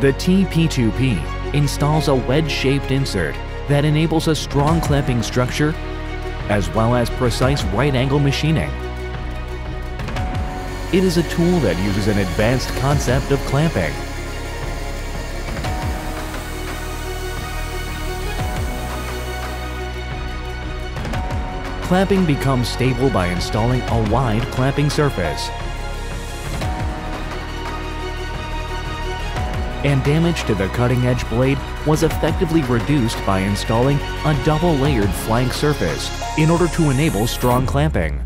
The TP2P installs a wedge-shaped insert that enables a strong clamping structure as well as precise right angle machining. It is a tool that uses an advanced concept of clamping. Clamping becomes stable by installing a wide clamping surface. And damage to the cutting edge blade was effectively reduced by installing a double layered flank surface in order to enable strong clamping.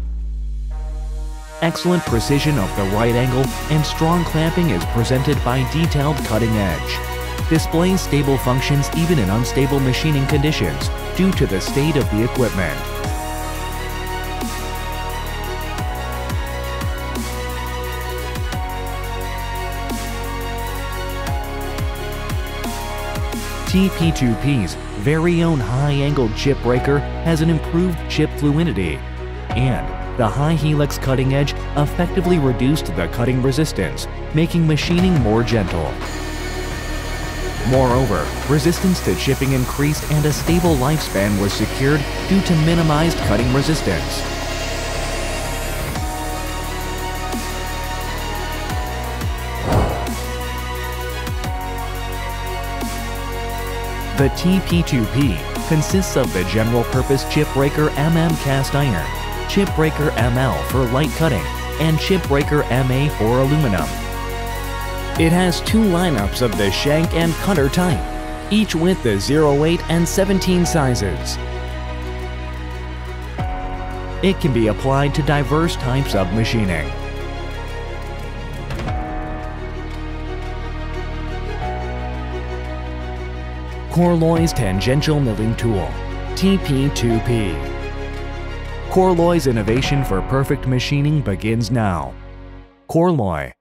Excellent precision of the right angle and strong clamping is presented by detailed cutting edge. Displays stable functions even in unstable machining conditions due to the state of the equipment. TP2P's very own high-angle chip breaker has an improved chip fluidity, and the high helix cutting edge effectively reduced the cutting resistance, making machining more gentle. Moreover, resistance to chipping increased and a stable lifespan was secured due to minimized cutting resistance. The TP2P consists of the general purpose chip breaker MM cast iron, chip breaker ML for light cutting, and chip breaker MA for aluminum. It has two lineups of the shank and cutter type, each with the 08 and 17 sizes. It can be applied to diverse types of machining. KORLOY's Tangential Milling Tool, TP2P. KORLOY's innovation for perfect machining begins now. KORLOY,